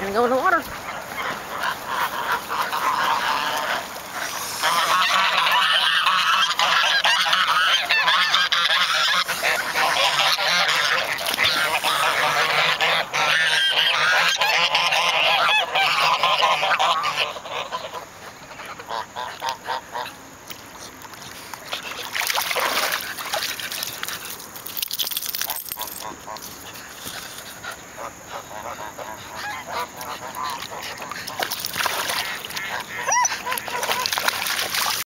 Gonna go in the water.